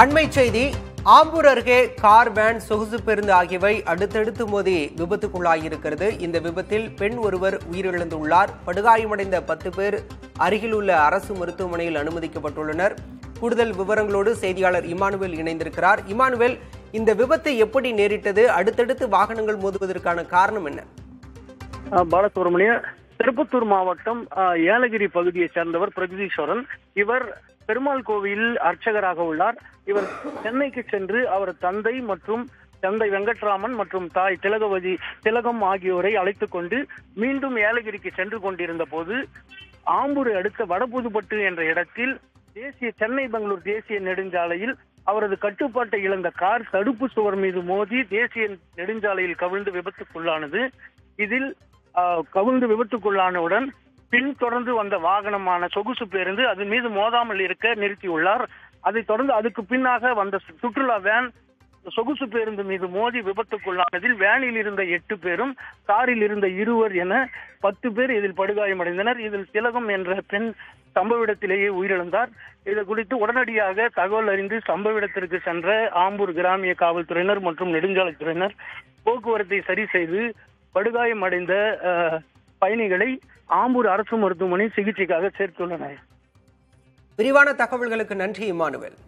அண்மை செய்தி ஆம்பூர் அருகே கார் வேன் சொகுசு பேருந்து ஆகியவை அடுத்தடுத்து மோதி விபத்துக்குள்ளாகியிருக்கிறது. இந்த விபத்தில் பெண் ஒருவர் உயிரிழந்துள்ளார். படுகாயமடைந்த பத்து பேர் அருகில் உள்ள அரசு மருத்துவமனையில் அனுமதிக்கப்பட்டுள்ளனர். கூடுதல் விவரங்களோடு செய்தியாளர் இமானுவேல் இணைந்திருக்கிறார். இமானுவேல் இந்த விபத்து எப்படி நேரிட்டது? அடுத்தடுத்து வாகனங்கள் மோதுவதற்கான காரணம் என்ன? ஆஹ் திருப்பத்தூர் மாவட்டம் ஏலகிரி பகுதியைச் சேர்ந்தவர் பிரகதீஸ்வரன். இவர் பெருமாள் கோவில் அர்ச்சகராக உள்ளார். இவர் சென்னைக்கு சென்று அவர் தந்தை மற்றும் தந்தை வெங்கட்ராமன் மற்றும் தாய் திலகவதி திலகம் ஆகியோரை அழைத்து கொண்டு மீண்டும் ஏலகிரிக்கு சென்று கொண்டிருந்த போது ஆம்பூரை அடுத்த வடபுதுப்பட்டு என்ற இடத்தில் தேசிய சென்னை பெங்களூர் தேசிய நெடுஞ்சாலையில் அவரது கட்டுப்பாட்டை இழந்த கார் தடுப்பு சுவர் மீது மோதி தேசிய நெடுஞ்சாலையில் கவிழ்ந்து விபத்துக்குள்ளானது. இதில் கவிழ்ந்து விபத்துக்குள்ளானவுடன் பின் தொடர்ந்து வந்த வாகனமான சொகுசு பேருந்து அது மீது மோதாமல் இருக்க நிறுத்தியுள்ளார். அதைத் தொடர்ந்து அதுக்கு பின்னாக வந்த சு- சுற்றுலா வேன் சொகுசு பேருந்து மீது மோதி விபத்துக்குள்ளானதில் வேனில் இருந்த எட்டு பேரும் காரில் இருந்த இருவர் என பத்து பேர் இதில் படுகாயமடைந்தனர். இதில் திலகம் என்ற பெண் சம்பவ இடத்திலேயே உயிரிழந்தார். இது குறித்து உடனடியாக தகவல் அறிந்து சம்பவ இடத்திற்கு சென்ற ஆம்பூர் கிராமிய காவல்துறையினர் மற்றும் நெடுஞ்சாலைத்துறையினர் போக்குவரத்தை சரி செய்து படுகாயம் அடைந்த பயணிகளை ஆம்பூர் அரசு மருத்துவமனை சிகிச்சைக்காக சேர்த்துள்ளனர். விரிவான தகவல்களுக்கு நன்றி இமானுவேல்.